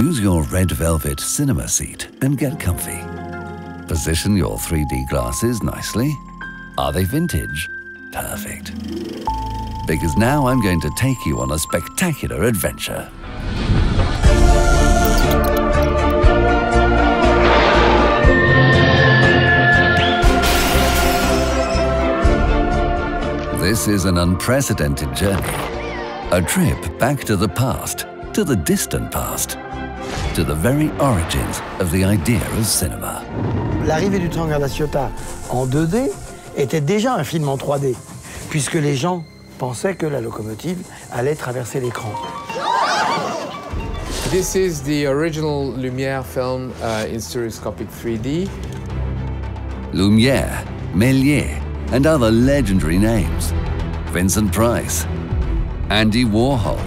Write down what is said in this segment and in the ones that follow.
Choose your red velvet cinema seat and get comfy. Position your 3D glasses nicely. Are they vintage? Perfect. Because now I'm going to take you on a spectacular adventure. This is an unprecedented journey. A trip back to the past, to the distant past, to the very origins of the idea of cinema. L'arrivée du train La Ciotat en 2D était déjà un film en 3D, puisque les gens pensaient que la locomotive allait traverser l'écran. This is the original Lumière film uh, in stereoscopic 3D. Lumière, Méliès, and other legendary names. Vincent Price, Andy Warhol,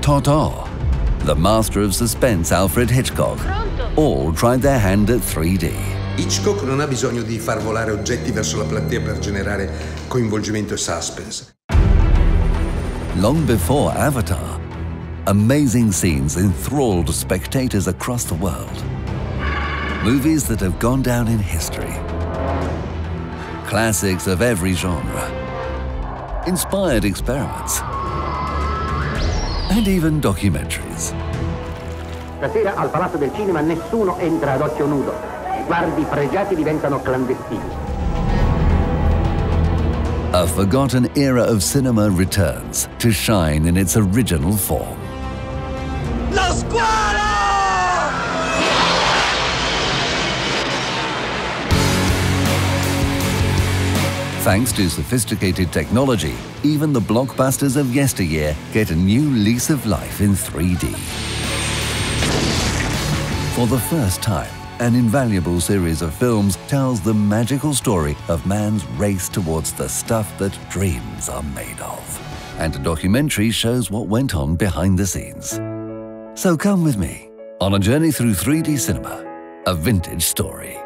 Totò, the master of suspense Alfred Hitchcock, all tried their hand at 3D. Hitchcock non ha bisogno di far volare oggetti verso la platea per generare coinvolgimento e suspense. Long before Avatar, amazing scenes enthralled spectators across the world. Movies that have gone down in history. Classics of every genre. Inspired experiments. And even documentaries. Stasera al Palazzo del Cinema nessuno entra ad occhio nudo. Guardi pregiati diventano clandestini. A forgotten era of cinema returns to shine in its original form. La squadra! Thanks to sophisticated technology, even the blockbusters of yesteryear get a new lease of life in 3D. For the first time, an invaluable series of films tells the magical story of man's race towards the stuff that dreams are made of. And a documentary shows what went on behind the scenes. So come with me on a journey through 3D cinema, a vintage story.